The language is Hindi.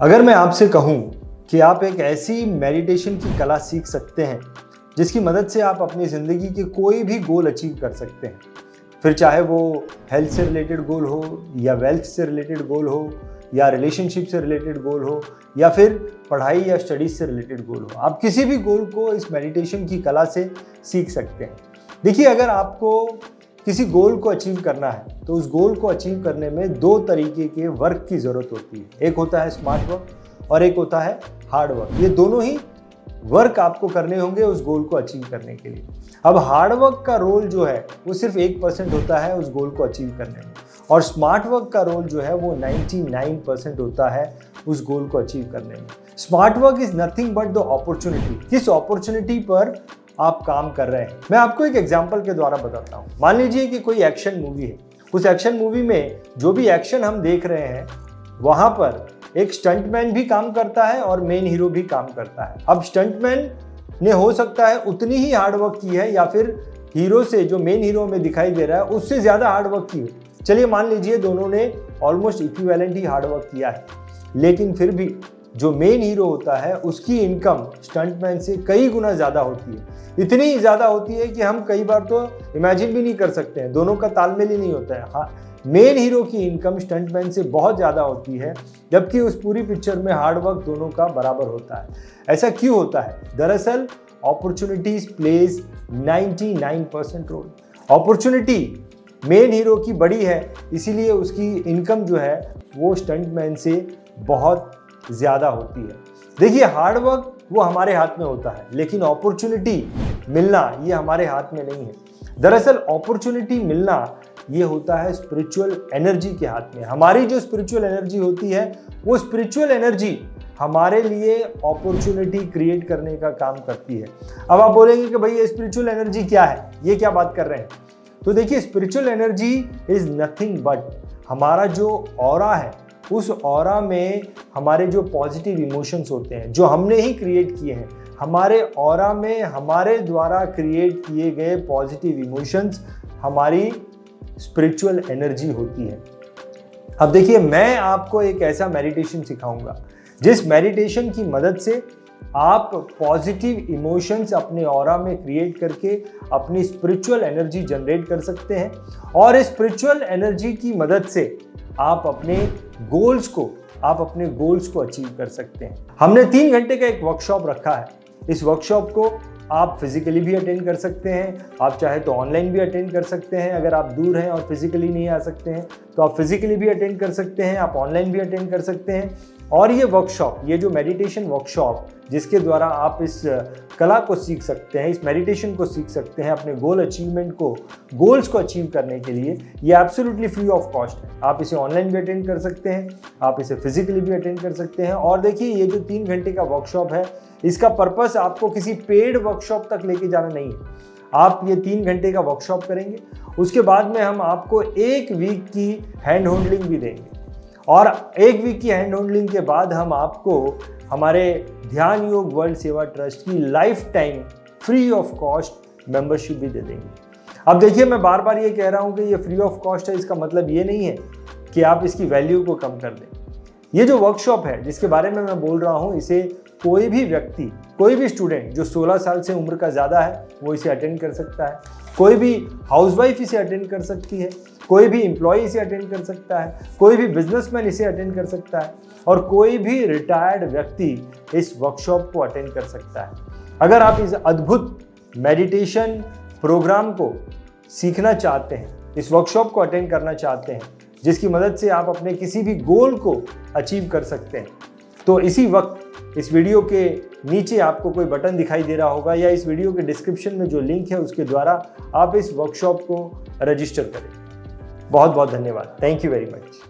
अगर मैं आपसे कहूँ कि आप एक ऐसी मेडिटेशन की कला सीख सकते हैं, जिसकी मदद से आप अपनी ज़िंदगी के कोई भी गोल अचीव कर सकते हैं, फिर चाहे वो हेल्थ से रिलेटेड गोल हो, या वेल्थ से रिलेटेड गोल हो, या रिलेशनशिप से रिलेटेड गोल हो, या फिर पढ़ाई या स्टडीज़ से रिलेटेड गोल हो, आप किसी भी गोल को इस मेडिटेशन की कला से सीख सकते हैं। देखिए, अगर आपको किसी गोल को अचीव करना है तो उस गोल को अचीव करने में दो तरीके के वर्क की ज़रूरत होती है। एक होता है स्मार्ट वर्क और एक होता है हार्ड वर्क। ये दोनों ही वर्क आपको करने होंगे उस गोल को अचीव करने के लिए। अब हार्डवर्क का रोल जो है, वो सिर्फ़ एक परसेंट होता है उस गोल को अचीव करने में। और स्मार्ट वर्क का रोल जो है, वो 99 परसेंट होता है उस गोल को अचीव करने में। Smart work is nothing but the opportunity. किस अपॉर्चुनिटी पर आप काम कर रहे हैं? मैं आपको एक एग्ज़ाम्पल के द्वारा बताता हूँ। मान लीजिए कि कोई एक्शन मूवी है। उस एक्शन मूवी में जो भी एक्शन हम देख रहे हैं, वहाँ पर एक स्टंटमैन भी काम करता है और मेन हीरो भी काम करता है। अब स्टंटमैन ने हो सकता है उतनी ही हार्डवर्क की है या फिर हीरो से जो मेन हीरो में दिखाई दे रहा है, उससे ज़्यादा हार्डवर्क की हो चलिए मान लीजिए दोनों ने ऑलमोस्ट इक्विवेलेंट ही हार्डवर्क किया है। लेकिन फिर भी जो मेन हीरो होता है, उसकी इनकम स्टंटमैन से कई गुना ज़्यादा होती है। इतनी ज़्यादा होती है कि हम कई बार तो इमेजिन भी नहीं कर सकते हैं। दोनों का तालमेल ही नहीं होता है। हाँ मेन हीरो की इनकम स्टंटमैन से बहुत ज़्यादा होती है, जबकि उस पूरी पिक्चर में हार्डवर्क दोनों का बराबर होता है। ऐसा क्यों होता है? दरअसल opportunities plays 99 percent role opportunity main hero की बड़ी है, इसीलिए उसकी इनकम जो है, वो स्टंटमैन से बहुत ज़्यादा होती है। देखिए हार्डवर्क वो हमारे हाथ में होता है, लेकिन अपॉर्चुनिटी मिलना ये हमारे हाथ में नहीं है। दरअसल अपॉर्चुनिटी मिलना ये होता है स्पिरिचुअल एनर्जी के हाथ में। हमारी जो स्पिरिचुअल एनर्जी होती है, वो स्पिरिचुअल एनर्जी हमारे लिए अपॉर्चुनिटी क्रिएट करने का काम करती है। अब आप बोलेंगे कि भाई, ये स्पिरिचुअल एनर्जी क्या है? ये क्या बात कर रहे हैं? तो देखिए spiritual energy is nothing but हमारा जो और है उस और में हमारे जो पॉजिटिव इमोशंस होते हैं, जो हमने ही क्रिएट किए हैं, हमारे और में, हमारे द्वारा क्रिएट किए गए पॉजिटिव इमोशंस हमारी स्पिरिचुअल एनर्जी होती है। अब देखिए, मैं आपको एक ऐसा मेडिटेशन सिखाऊँगा, जिस मेडिटेशन की मदद से आप पॉजिटिव इमोशंस अपने और में क्रिएट करके अपनी स्पिरिचुअल एनर्जी जनरेट कर सकते हैं और इस स्पिरिचुअल एनर्जी की मदद से आप अपने गोल्स को, आप अपने गोल्स को अचीव कर सकते हैं। हमने तीन घंटे का एक वर्कशॉप रखा है। इस वर्कशॉप को आप फिजिकली भी अटेंड कर सकते हैं। आप चाहे तो ऑनलाइन भी अटेंड कर सकते हैं। अगर आप दूर हैं और फिजिकली नहीं आ सकते हैं तो आप फिजिकली भी अटेंड कर सकते हैं। आप ऑनलाइन भी अटेंड कर सकते हैं। और ये वर्कशॉप ये जो मेडिटेशन वर्कशॉप जिसके द्वारा आप इस कला को सीख सकते हैं, इस मेडिटेशन को सीख सकते हैं अपने गोल अचीवमेंट को गोल्स को अचीव करने के लिए, ये एब्सोल्युटली फ्री ऑफ़ कॉस्ट है आप इसे ऑनलाइन भी अटेंड कर सकते हैं, आप इसे फिजिकली भी अटेंड कर सकते हैं और देखिए, ये जो तीन घंटे का वर्कशॉप है, इसका पर्पस आपको किसी पेड वर्कशॉप तक लेके जाना नहीं है। आप ये तीन घंटे का वर्कशॉप करेंगे, उसके बाद में हम आपको एक वीक की हैंड होल्डिंग भी देंगे। और एक वीक की हैंड होल्डिंग के बाद हम आपको हमारे ध्यान योग वर्ल्ड सेवा ट्रस्ट की lifetime free of cost membership भी दे देंगे। अब देखिए, मैं बार बार ये कह रहा हूँ कि ये फ्री ऑफ़ कॉस्ट है, इसका मतलब ये नहीं है कि आप इसकी वैल्यू को कम कर दें। ये जो वर्कशॉप है, जिसके बारे में मैं बोल रहा हूँ, इसे कोई भी व्यक्ति, कोई भी स्टूडेंट जो 16 साल से उम्र का ज़्यादा है, वो इसे अटेंड कर सकता है। कोई भी हाउसवाइफ इसे अटेंड कर सकती है, कोई भी एम्प्लॉय इसे अटेंड कर सकता है, कोई भी बिजनेसमैन इसे अटेंड कर सकता है, और कोई भी रिटायर्ड व्यक्ति इस वर्कशॉप को अटेंड कर सकता है। अगर आप इस अद्भुत मेडिटेशन प्रोग्राम को सीखना चाहते हैं, इस वर्कशॉप को अटेंड करना चाहते हैं जिसकी मदद से आप अपने किसी भी गोल को अचीव कर सकते हैं। तो इसी वक्त इस वीडियो के नीचे आपको कोई बटन दिखाई दे रहा होगा या इस वीडियो के डिस्क्रिप्शन में जो लिंक है उसके द्वारा आप इस वर्कशॉप को रजिस्टर करें। बहुत बहुत धन्यवाद। Thank you very much